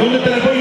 ¿Y de telefone